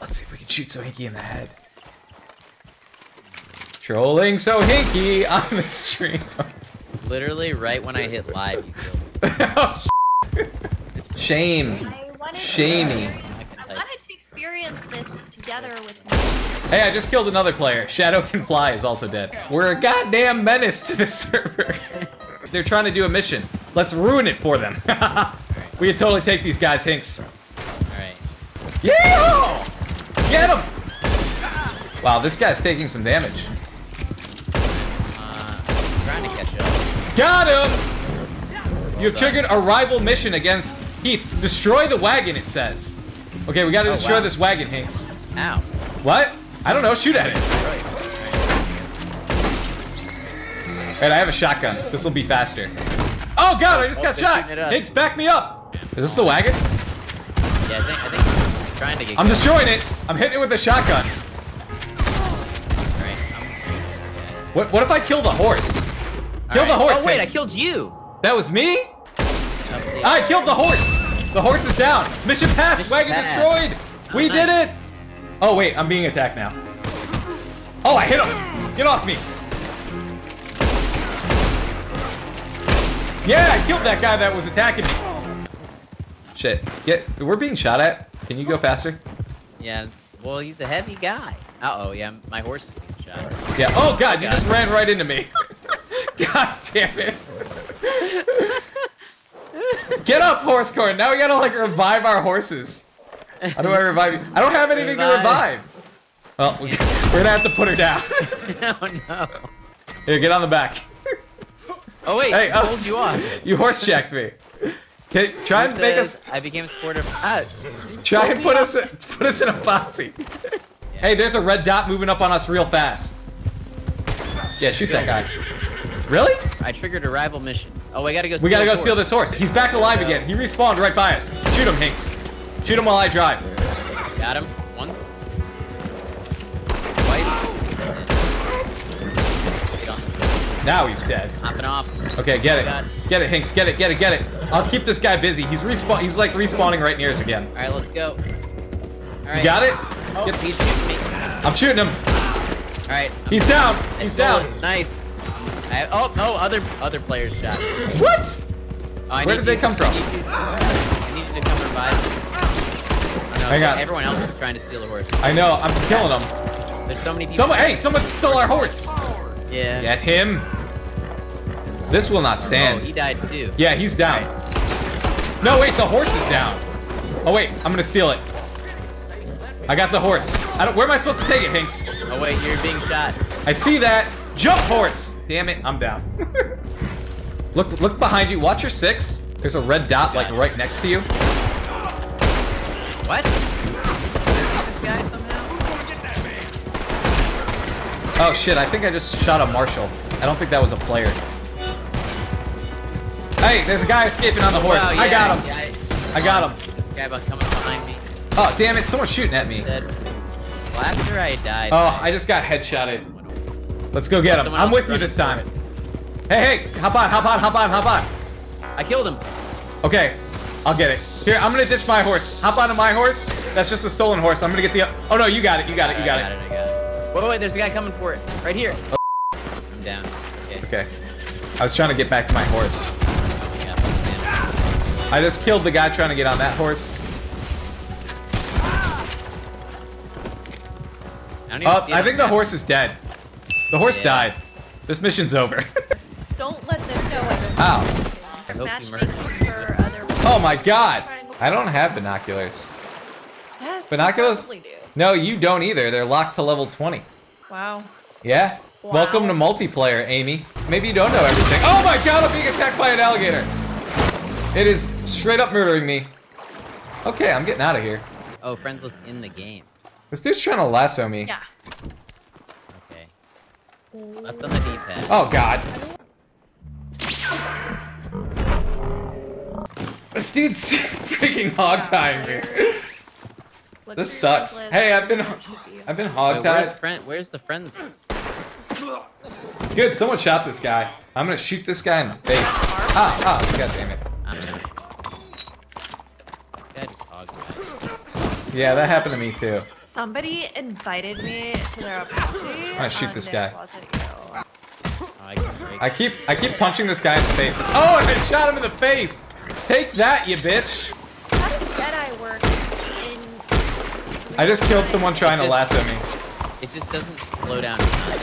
Let's see if we can shoot Sohinki in the head. Trolling Sohinki on the stream. Literally, right when I hit live, you killed me. oh, Shame. I Shamey. I wanted to experience this together with me. Hey, I just killed another player. Shadow Can Fly is also dead. We're a goddamn menace to this server. They're trying to do a mission. Let's ruin it for them. we can totally take these guys, Hinks. Alright. Yeah! Get him! Wow, this guy's taking some damage. Uh, trying to catch up. Got him! You have triggered a rival mission against Heath. Destroy the wagon, it says. Okay, we gotta Oh, destroy wow. this wagon, Hinks. Ow. What? I don't know. Shoot at it. Alright, I have a shotgun. This will be faster. Oh god, I just got shot! Hinks, back me up! Is this the wagon? Yeah, I think, I think trying to get I'm destroying it! I'm hitting it with a shotgun. What what if I kill the horse? Kill the horse, Oh, wait, I killed you! That was me? I killed the horse! The horse is down! Mission passed! Mission wagon passed. destroyed! Oh, we Oh, did it! Oh wait, I'm being attacked now. Oh, I hit him! Get off me! Yeah, I killed that guy that was attacking me. Shit. Get we're being shot at. Can you go faster? Yeah, well, he's a heavy guy. Uh-oh, yeah, my horse is being shot. Yeah. Oh god, you God. just ran right into me. god damn it. Get up, horse corn. Now we gotta like revive our horses. How do I revive you? I don't have anything to Revive. revive. Well, we, we're gonna have to put her down. oh, no. Here, get on the back. Oh, wait, Hey, oh, you on. You horse checked me. Okay, try and make us. I became sport of... Ah, Try and put us put us in a posse. Hey, there's a red dot moving up on us real fast. Yeah, shoot that guy. Really? I triggered a rival mission. Oh, I gotta go We gotta go his steal this horse. He's back alive again. He respawned right by us. Shoot him, Hinks. Shoot him while I drive. Got him. Now he's dead. Hopping off. Okay, get Oh, it. God. Get it, Hinks. Get it, get it, get it. I'll keep this guy busy. He's respawn. He's like respawning right near us again. Alright, let's go. Alright. You got it? Oh, Get- he's shooting me. I'm shooting him. Alright. I'm- He's down. He's stole down. Nice. I, oh, no, other other players shot. Oh, What? I Where did they come from? I need you, I need you to come revive. Oh, no, Hang on. Everyone else is trying to steal the horse. I know. I'm killing them. There's so many people. Someone. Hey, someone stole our horse. Yeah. Get him. This will not stand. Oh, stand. he died too. Yeah, he's down. No, wait, the horse is down. Oh wait, I'm gonna steal it. I got the horse. I don't. Where am I supposed to take it, Hinks? Oh wait, you're being shot. I see that. Jump horse. Damn it, I'm down. look, look behind you. Watch your six. There's a red dot like right next to you. What? Did I see this guy somehow? Oh shit, I think I just shot a marshal. I don't think that was a player. Hey, there's a guy escaping on the horse. Wow, I got him. Guy, I got him. guy about coming behind me. Oh damn it, someone's shooting at me. Well, after I died. Oh, I just got headshotted. Let's go get him. I'm with you this time. Hey, hey, hop on, hop on, hop on, hop on. I killed him. Okay, I'll get it. Here, I'm gonna ditch my horse. Hop onto my horse. That's just a stolen horse. I'm gonna get the. Oh no, you got it. You got it. You got it. Wait, wait, there's a guy coming for it. Right here. Oh. I'm down. Okay. Okay. I was trying to get back to my horse. Yeah, I'm down. I just killed the guy trying to get on that horse. I don't Oh, I think the map. horse is dead. The horse Yeah. died. This mission's over. Don't let them know what Ow. I hope you murdered Oh my god. I don't have binoculars. Yes, Binoculars? You probably do. No, you don't either. They're locked to level 20. Wow. Yeah? Wow. Welcome to multiplayer, Amy. Maybe you don't know everything. Oh my god, I'm being attacked by an alligator. It is straight up murdering me. Okay, I'm getting out of here. Oh, friends list in the game. This dude's trying to lasso me. Yeah. Okay. Left on the D-pad. Oh god. This dude's freaking hog tying me. Look This sucks. list. Hey, I've been I've been Wait, hog where's tied. friend? Where's the friends list? Good, someone shot this guy. I'm gonna shoot this guy in the face. Ah, ah, god damn it. I'm gonna. This guy just hogged me. Yeah, that happened to me too. Somebody invited me to their posse. I'm gonna shoot this guy. wasn't you. Oh, I. I keep I keep punching this guy in the face. Oh, and I shot him in the face. Take that, you bitch. I just killed someone trying to lasso me. It just doesn't slow down time.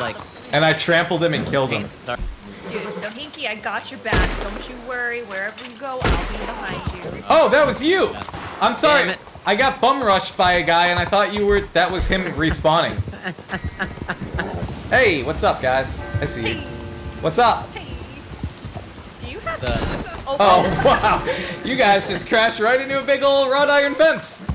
Like, And I trampled him and killed hey, him. sorry. Dude, Sohinki, I got your back. Don't you worry. Wherever you go, I'll be behind you. Oh, that was you. I'm sorry. I got bum rushed by a guy and I thought you were that was him respawning. hey, what's up, guys? I see you. Hey, What's up? hey. Do you have? The- oh, Oh, wow. You guys just crashed right into a big old wrought iron fence.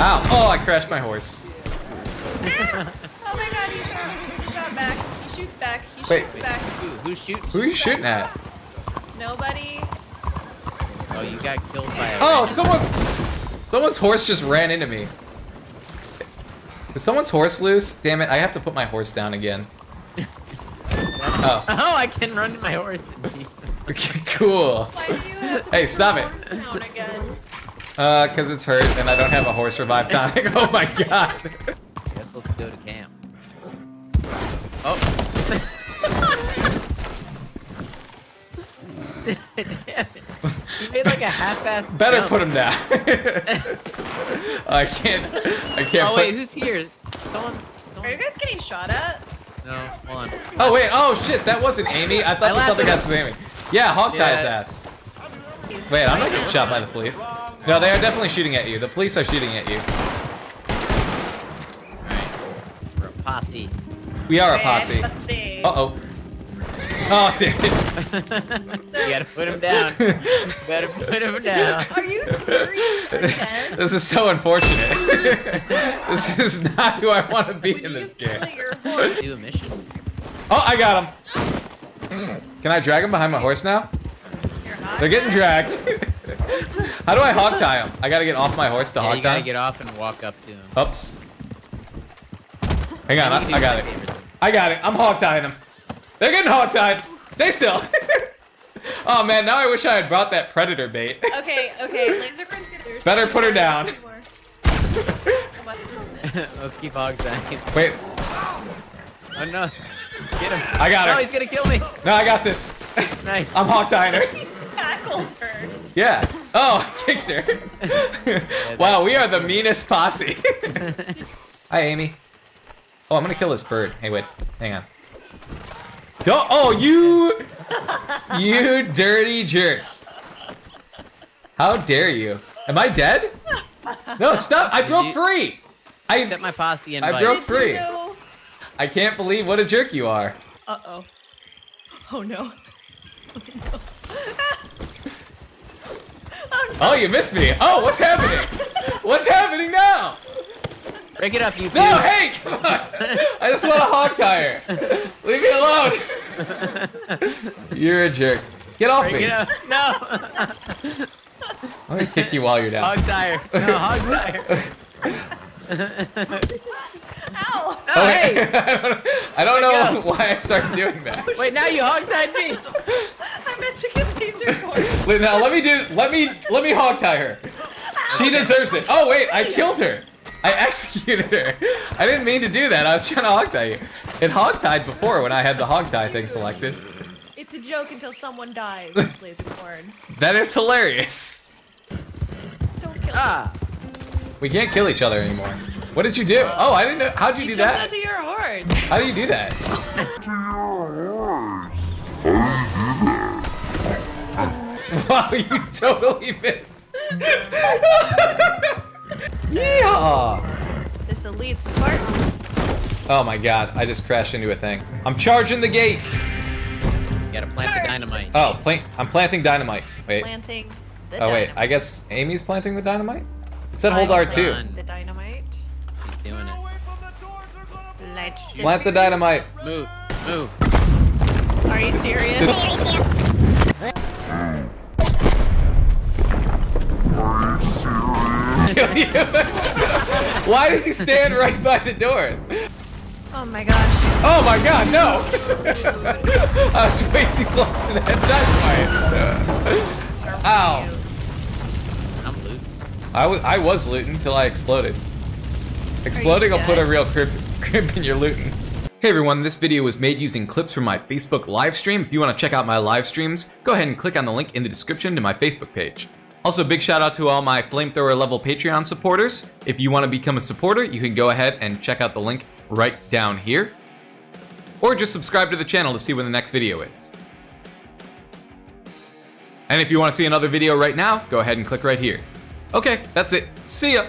Ow. Oh, I crashed my horse. oh my God, he got, he got back. He shoots back. He Wait. shoots back. Who, who's shooting? Who are you shooting at? Nobody. Oh, you got killed by a. Oh, someone's someone's horse just ran into me. Is someone's horse loose? Damn it, I have to put my horse down again. Oh, Oh, I can run my horse. Cool. Why do you have to Hey, stop it. horse down again? Uh, cause it's hurt and I don't have a horse revive tonic. Oh my god. Guess let's go to camp. Oh. Damn it. He made like a half-assed Better jump. put him down. I can't. I can't Oh put. wait, who's here? Someone's. Are you guys getting shot at? No, hold on. Oh wait. Oh shit. That wasn't Amy. I I thought this other lassoed guy was Amy. Yeah, Hogtie's Yeah. ass. Wait, I'm not getting shot by the police. No, they are definitely shooting at you. The police are shooting at you. Alright. We're a posse. We are a posse. Let's. Uh oh. Oh, damn it. you gotta put him down. You gotta put him down. Are you serious? This is so unfortunate. this is not who I want to be Would in this game. your? Do a mission. Oh, I got him. Can I drag him behind my horse now? They're getting dragged. How do I hog tie him? I gotta get off my horse to Yeah, hog you tie. gotta him? get off and walk up to him. Oops. Hang on, I, I got it. I got it. I'm hog tying him. They're getting hog tied. Stay still. oh man, now I wish I had brought that predator bait. Okay, okay. Laser Grim's gonna. there's Better put her down. two more. What? Let's keep hog tying. Wait, Oh no. Get him. I got No, her. he's gonna kill me. No, I got this. Nice. I'm hog tying her. Tackled her. Yeah. Oh, I kicked her. wow, we are the meanest posse. Hi, Amy. Oh, I'm gonna kill this bird. Hey, wait. Hang on. Don't. Oh, you. You dirty jerk. How dare you? Am I dead? No, stop. I broke you- free. Set I my posse in I broke free. No. I can't believe what a jerk you are. Uh oh. Oh no. Oh no. oh no. Oh, you missed me. Oh, what's happening? What's happening now? Break it up, you two. No, hey, come on. I just want a hog tire. Leave me alone. You're a jerk. Get off Break me. it up. No. I'm gonna kick you while you're down. hog tire. No, hog tire. Ow. Oh, hey. wait. I don't, I don't know go. why I started doing that. Wait, now you hog tied me. I meant to get laser force. Wait, now let me do. Let me let me hog tie her. She deserves it. Oh wait, I killed her. I executed her. I didn't mean to do that. I was trying to hog tie you. It hog tied before when I had the hog tie thing selected. It's a joke until someone dies. Lasercorn. That is hilarious. Don't kill Ah. We can't kill each other anymore. What did you do? Oh, I didn't know. How'd you me. do jumped that? onto your horse. How do you do that? Wow, you totally missed. yeah. This elite Spartan. Oh my god, I just crashed into a thing. I'm charging the gate. You gotta plant the dynamite. Oh, plant. I'm planting dynamite. Wait. Planting the Oh wait. I guess Amy's planting the dynamite. It said hold R2. Done. The dynamite. He's doing it. Let's Plant the dynamite. Move. Move. Are you serious? Kill you. Why did you stand right by the doors? oh my gosh. Oh my god, no! I was way too close to that dynamite. Ow. I'm looting. I was I was looting until I exploded. Exploding will put a real crimp, crimp in your looting. Hey everyone, this video was made using clips from my Facebook live stream. If you want to check out my live streams, go ahead and click on the link in the description to my Facebook page. Also, big shout out to all my flamethrower level Patreon supporters. If you want to become a supporter, you can go ahead and check out the link right down here. Or just subscribe to the channel to see when the next video is. And if you want to see another video right now, go ahead and click right here. Okay, that's it. See ya!